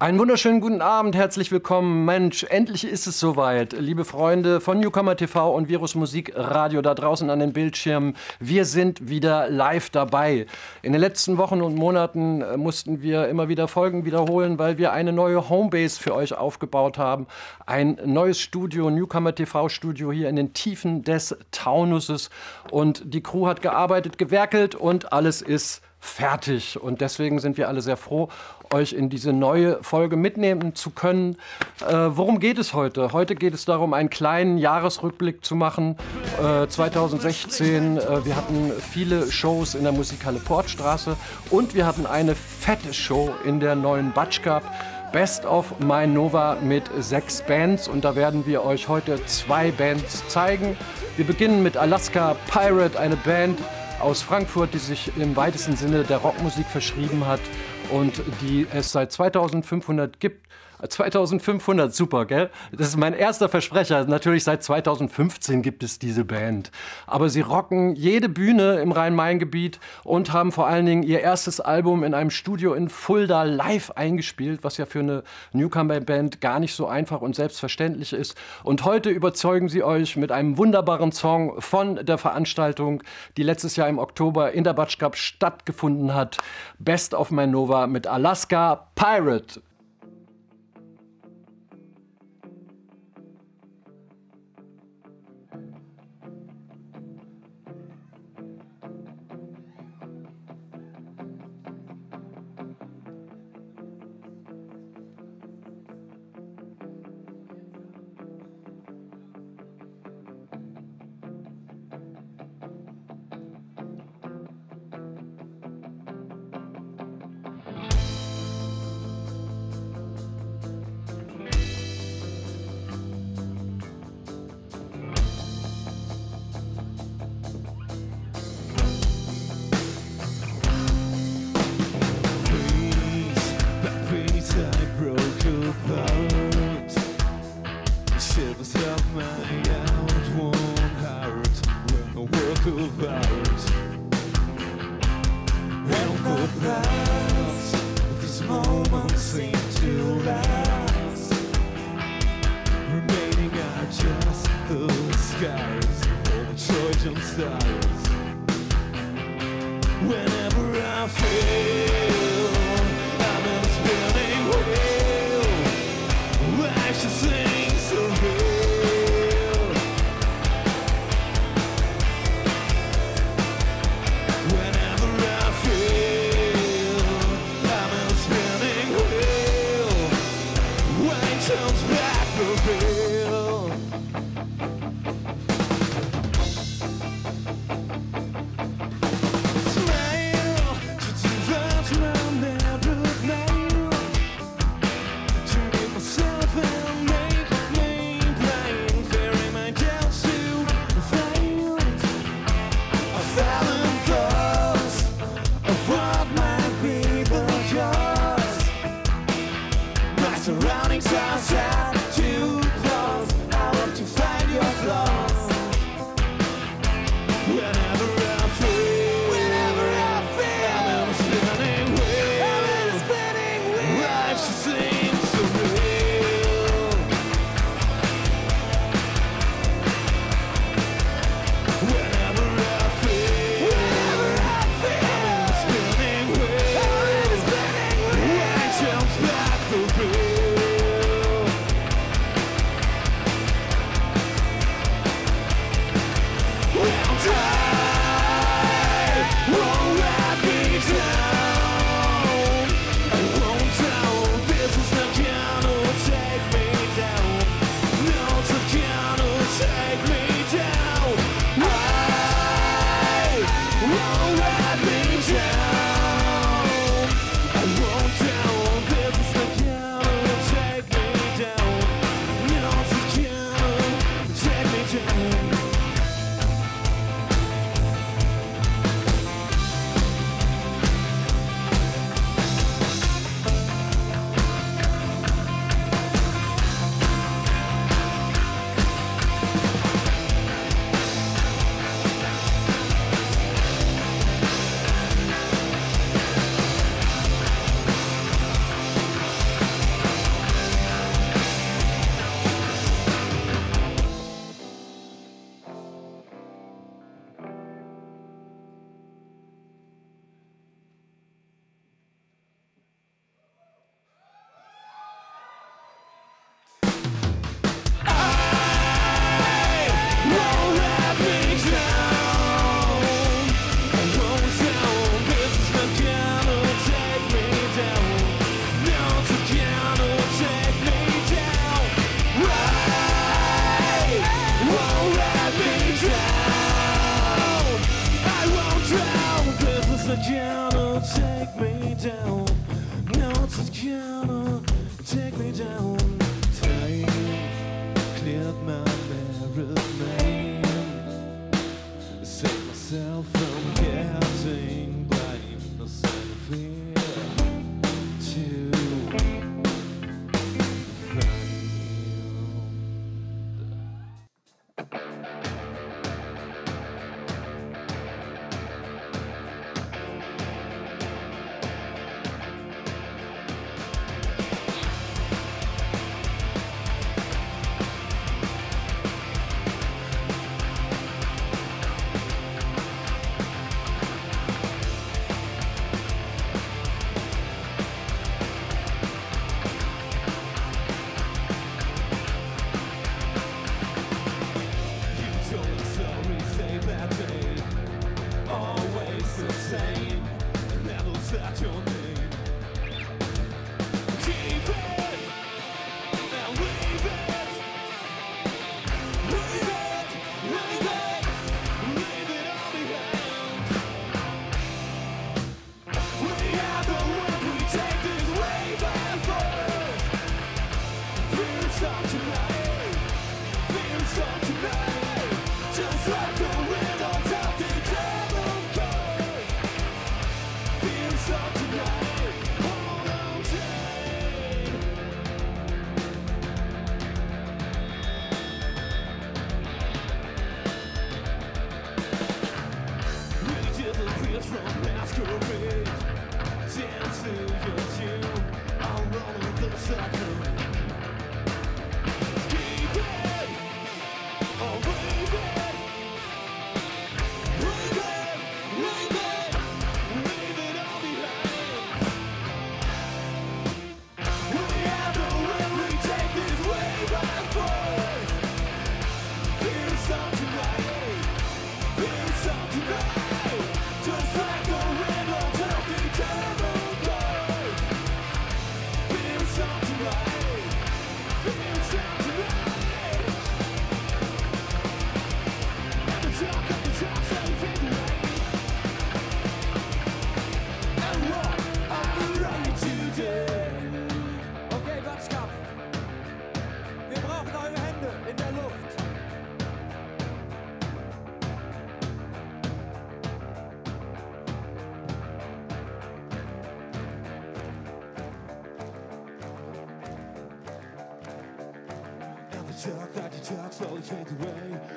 Einen wunderschönen guten Abend, herzlich willkommen. Mensch, endlich ist es soweit. Liebe Freunde von Newcomer TV und Virus Musik Radio da draußen an den Bildschirmen, wir sind wieder live dabei. In den letzten Wochen und Monaten äh, mussten wir immer wieder Folgen wiederholen, weil wir eine neue Homebase für euch aufgebaut haben. Ein neues Studio, Newcomer TV Studio hier in den Tiefen des Taunuses. Und die Crew hat gearbeitet, gewerkelt und alles ist fertig. Und deswegen sind wir alle sehr froh, euch in diese neue Folge mitnehmen zu können. Äh, worum geht es heute? Heute geht es darum, einen kleinen Jahresrückblick zu machen. Äh, 2016, äh, wir hatten viele Shows in der Musikhalle Portstraße und wir hatten eine fette Show in der neuen Batsch Cup. Best of My Nova mit sechs Bands und da werden wir euch heute zwei Bands zeigen. Wir beginnen mit Alaska Pirate, eine Band, aus Frankfurt, die sich im weitesten Sinne der Rockmusik verschrieben hat und die es seit 2500 gibt 2500, super, gell? Das ist mein erster Versprecher. Natürlich seit 2015 gibt es diese Band. Aber sie rocken jede Bühne im Rhein-Main-Gebiet und haben vor allen Dingen ihr erstes Album in einem Studio in Fulda live eingespielt, was ja für eine Newcomer-Band gar nicht so einfach und selbstverständlich ist. Und heute überzeugen sie euch mit einem wunderbaren Song von der Veranstaltung, die letztes Jahr im Oktober in der Batsch Cup stattgefunden hat. Best of Manova mit Alaska Pirate. side.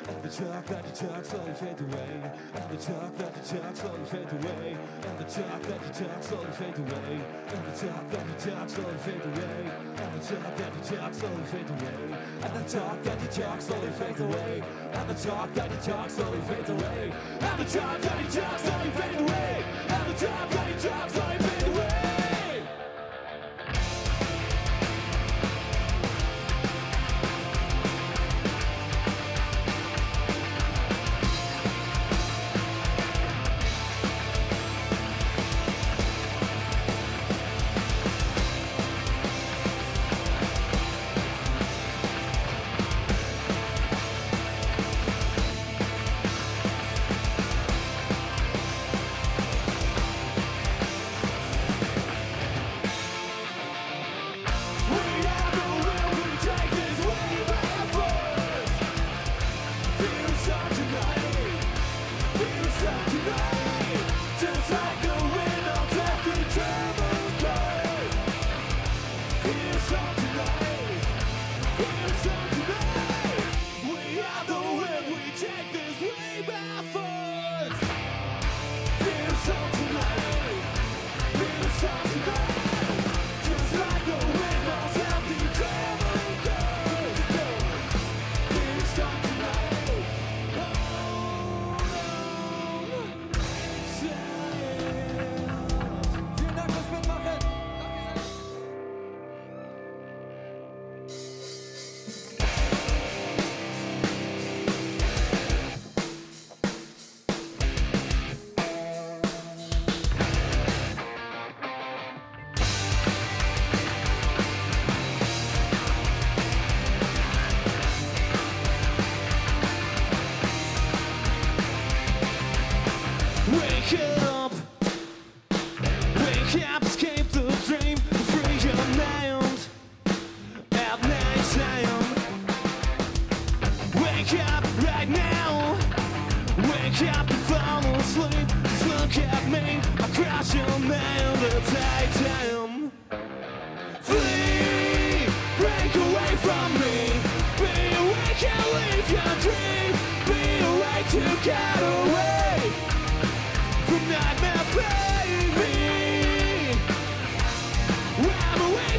And the talk that you talk slowly fade away. And the talk that you talk slowly fade away. And the talk that you talk slowly fade away. And the talk that you talk slowly fade away. And the talk that you talk slowly fade away. And the talk that you talk slowly fade away. And the talk that you talk slowly fade away. And the talk that you talk slowly fade away. And the talk that you talk slowly fade away.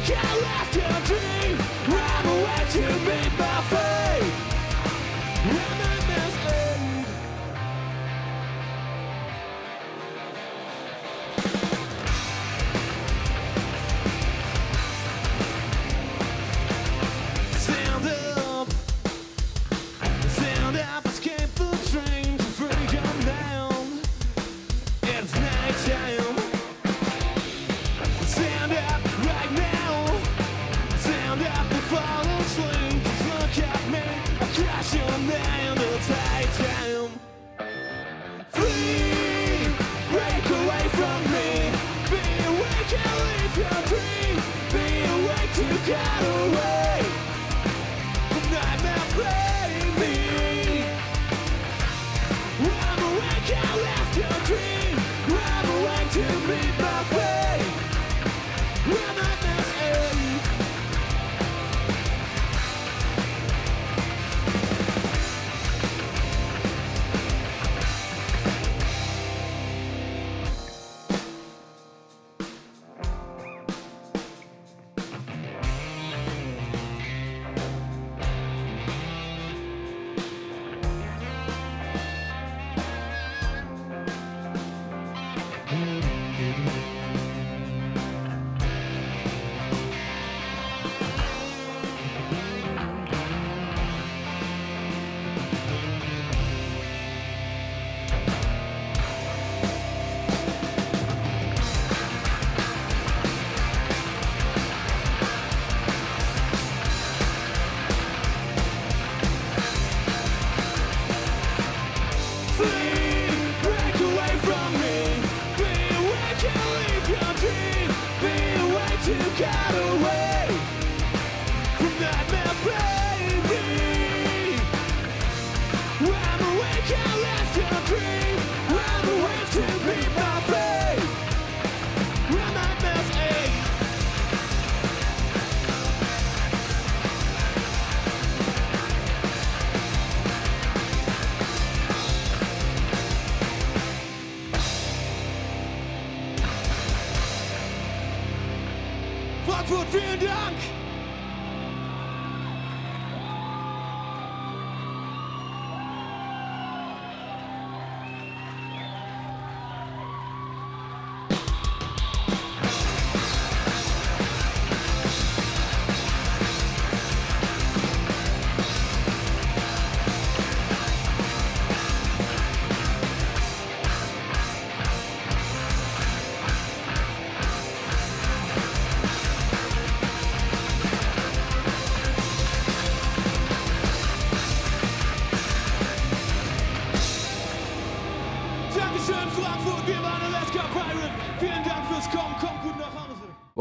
carry out your dream. can't live to dream. I'm to be.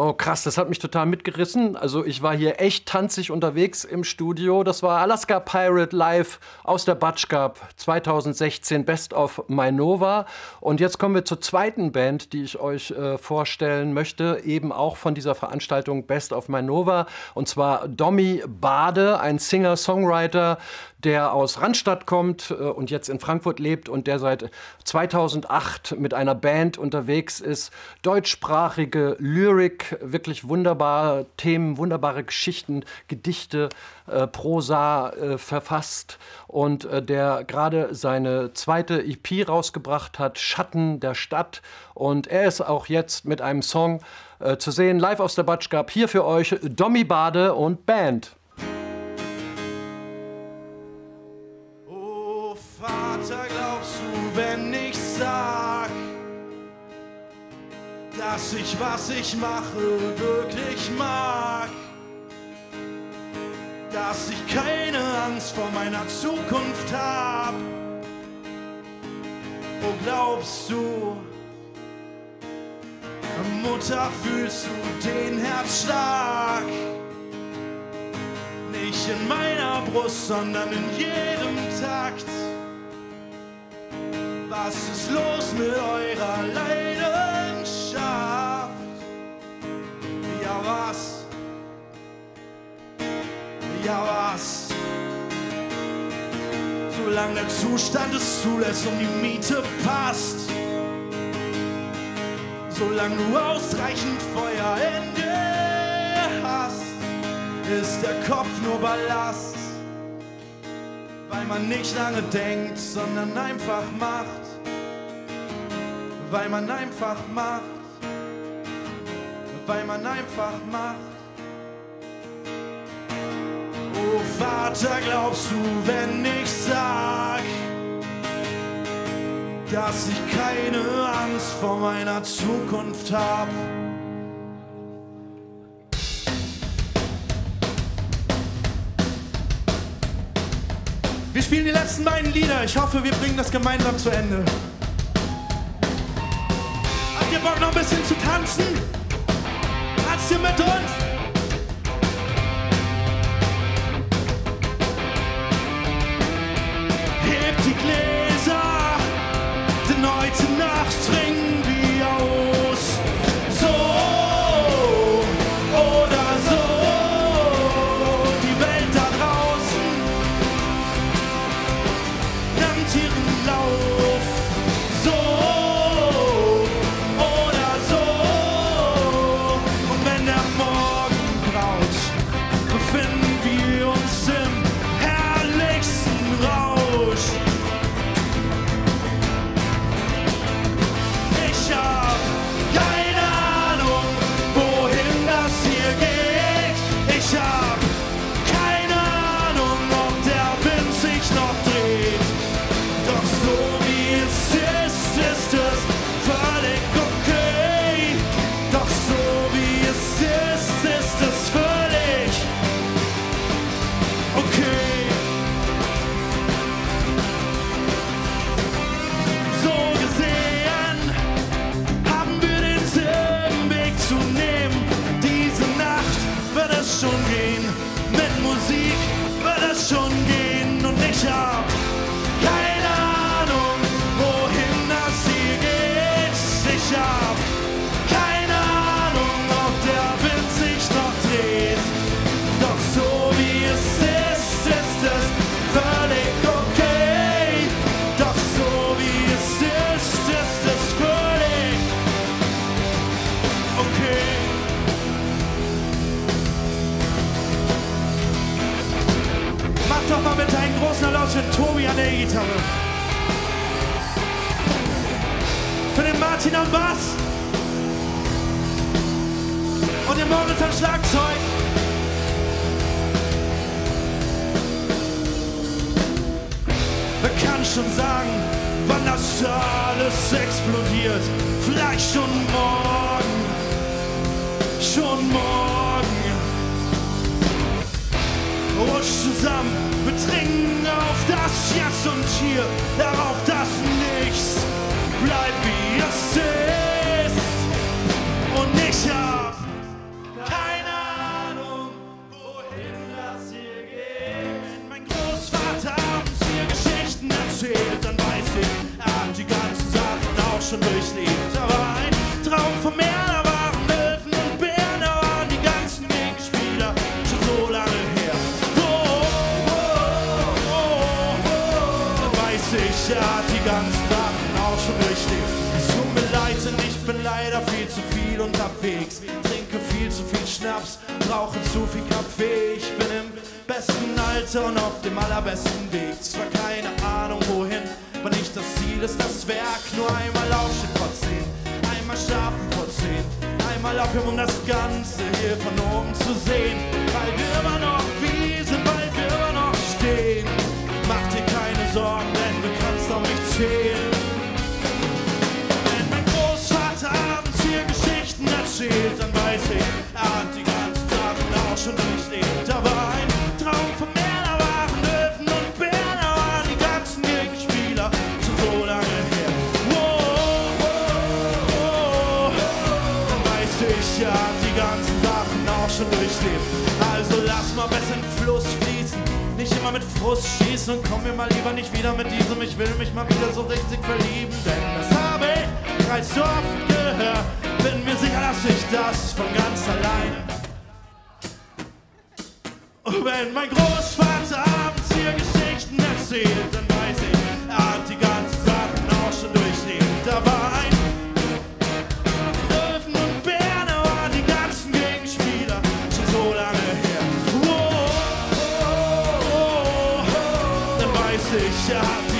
Oh, krass, das hat mich total mitgerissen. Also ich war hier echt tanzig unterwegs im Studio. Das war Alaska Pirate Live aus der Cup 2016 Best of Mainova. Und jetzt kommen wir zur zweiten Band, die ich euch äh, vorstellen möchte, eben auch von dieser Veranstaltung Best of Mainova. Und zwar Domi Bade, ein Singer-Songwriter, der aus Randstadt kommt äh, und jetzt in Frankfurt lebt und der seit 2008 mit einer Band unterwegs ist. Deutschsprachige Lyrik, wirklich wunderbare Themen, wunderbare Geschichten, Gedichte, äh, Prosa äh, verfasst und äh, der gerade seine zweite EP rausgebracht hat, Schatten der Stadt. Und er ist auch jetzt mit einem Song äh, zu sehen, live aus der Batschgab. Hier für euch Dommy Bade und Band. Dass ich, was ich mache, wirklich mag. Dass ich keine Angst vor meiner Zukunft hab. Oh, glaubst du, Mutter, fühlst du den Herzschlag? Nicht in meiner Brust, sondern in jedem Takt. Was ist los mit eurer Leidenschaft? Ja was. Solange der Zustand es zulässt und die Miete passt. Solange du ausreichend Feuer in dir hast, ist der Kopf nur Ballast. Weil man nicht lange denkt, sondern einfach macht. Weil man einfach macht. Weil man einfach macht. Vater, glaubst du, wenn ich sag, dass ich keine Angst vor meiner Zukunft hab? Wir spielen die letzten beiden Lieder. Ich hoffe, wir bringen das gemeinsam zu Ende. Habt ihr Bock noch ein bisschen zu tanzen? Tanzt ihr mit uns? Der Gitarre. Für den Martin am Bass. Und den Moritz am Schlagzeug. Wer kann schon sagen, wann das alles explodiert? Vielleicht schon morgen, schon Rusch zusammen, wir trinken auf das Jetzt und Hier, darauf, dass nichts. Bleibt wie es leider viel zu viel unterwegs. Trinke viel zu viel Schnaps, rauche zu viel Kaffee. Ich bin im besten Alter und auf dem allerbesten Weg. Zwar keine Ahnung wohin, aber nicht das Ziel ist das Werk. Nur einmal aufstehen vor zehn, einmal schlafen vor zehn, einmal aufhören, um das Ganze hier von oben zu sehen. Weil wir immer noch Frust schießen und komm mir mal lieber nicht wieder mit diesem Ich will mich mal wieder so richtig verlieben, denn das habe ich bereits so oft gehört. Bin mir sicher, dass ich das von ganz alleine. Oh, Und wenn mein Großvater abends hier Geschichten erzählt, dann weiß ich, er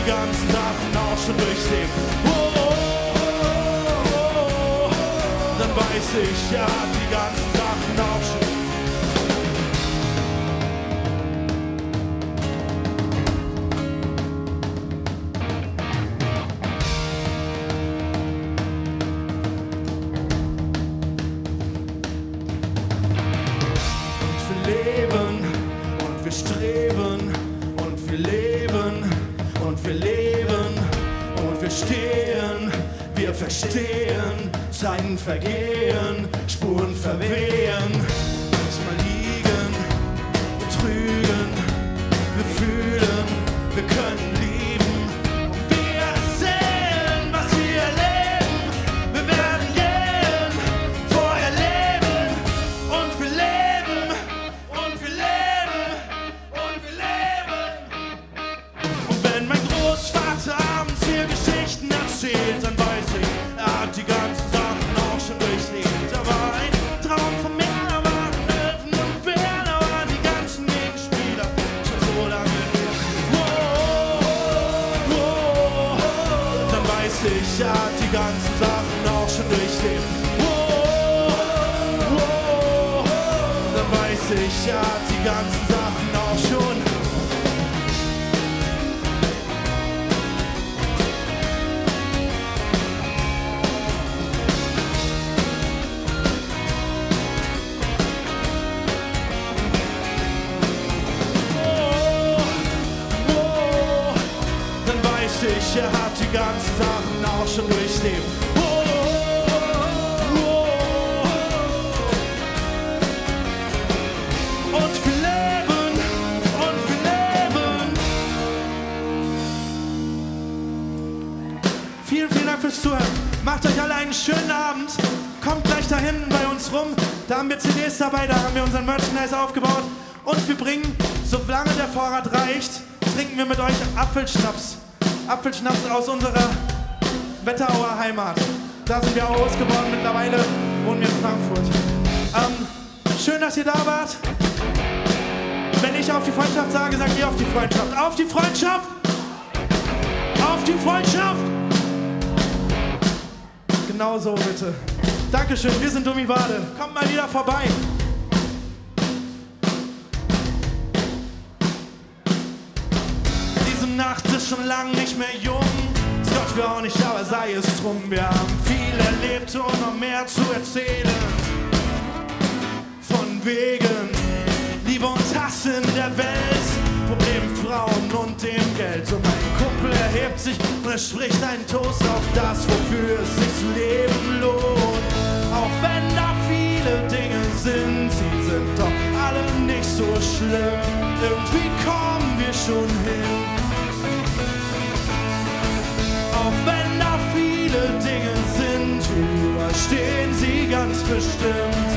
die ganzen Sachen auch schon durchlebt. Wow, dann weiß ich, hat die ganzen und wir leben und wir stehen, wir verstehen, Zeiten vergehen, Spuren verwehen, manchmal liegen, betrügen, wir fühlen, wir können er hat die ganzen Sachen auch schon. CDs dabei, da haben wir unseren Merchandise aufgebaut. Und wir bringen, solange der Vorrat reicht, trinken wir mit euch Apfelschnaps. Apfelschnaps aus unserer Wetterauer Heimat. Da sind wir auch groß. Mittlerweile wohnen wir in Frankfurt. Ähm, schön, dass ihr da wart. Wenn ich auf die Freundschaft sage, sagt ihr auf die Freundschaft. Auf die Freundschaft! Auf die Freundschaft! Genau so bitte. Dankeschön, wir sind Dummi Bade. Kommt mal wieder vorbei. Diese Nacht ist schon lang nicht mehr jung. Scott wir auch nicht, aber sei es drum. Wir haben viel erlebt und noch mehr zu erzählen. Von wegen Liebe und Hass in der Welt. Problem Frauen und dem Geld. Und mein Kumpel erhebt sich und er spricht einen Toast auf das, wofür es sich zu leben lohnt. Viele Dinge sind, sie sind doch alle nicht so schlimm. Irgendwie kommen wir schon hin. Auch wenn da viele Dinge sind, überstehen sie ganz bestimmt,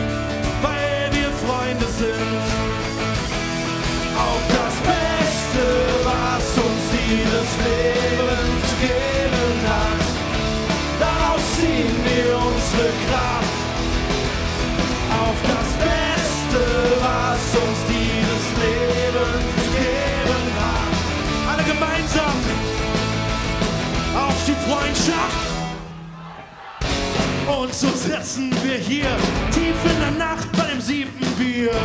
so sitzen wir hier tief in der Nacht bei dem siebten Bier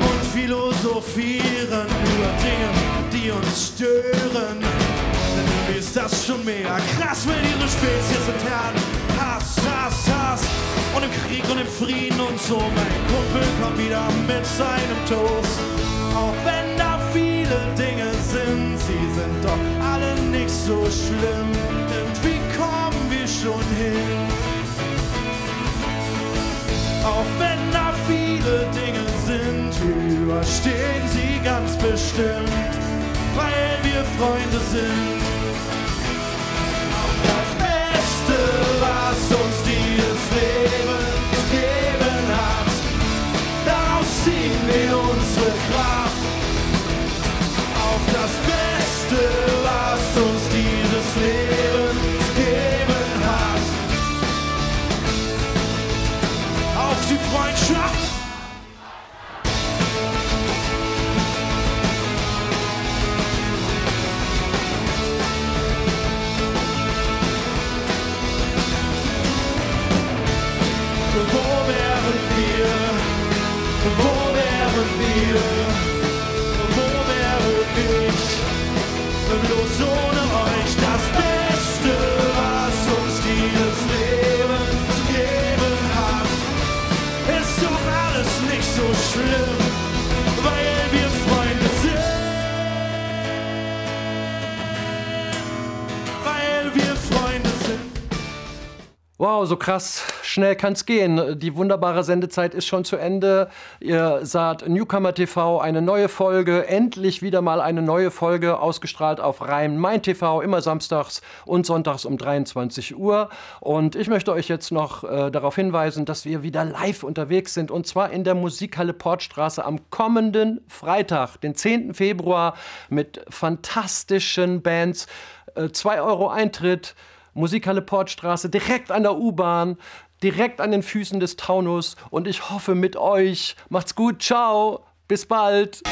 und philosophieren über Dinge, die uns stören. Denn irgendwie ist das schon mehr krass, wenn ihre Spezies und Herren Hass, Hass, Hass und im Krieg und im Frieden und so. Mein Kumpel kommt wieder mit seinem Toast. Auch wenn da viele Dinge sind, sie sind doch alle nicht so schlimm. Irgendwie kommen wir schon hin. Auch wenn da viele Dinge sind, überstehen sie ganz bestimmt, weil wir Freunde sind. Das Beste, was uns dieses Leben gegeben hat, daraus ziehen wir unsere Kraft. Auf das Beste, Wow, so krass. Schnell kann's gehen. Die wunderbare Sendezeit ist schon zu Ende. Ihr saht Newcomer TV, eine neue Folge. Endlich wieder mal eine neue Folge, ausgestrahlt auf Rhein Main TV, immer samstags und sonntags um 23 Uhr. Und ich möchte euch jetzt noch äh, darauf hinweisen, dass wir wieder live unterwegs sind. Und zwar in der Musikhalle Portstraße am kommenden Freitag, den 10. Februar, mit fantastischen Bands. 2 Euro Eintritt. Musikhalle Portstraße, direkt an der U-Bahn, direkt an den Füßen des Taunus. Und ich hoffe mit euch. Macht's gut, ciao, bis bald.